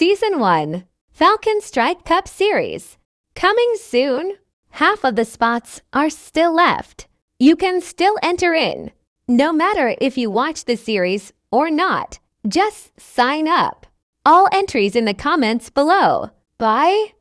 Season 1 Falkon Strike Cup Series. Coming soon. Half of the spots are still left. You can still enter in, no matter if you watch the series or not. Just sign up. All entries in the comments below. Bye.